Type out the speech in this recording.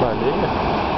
Baleia?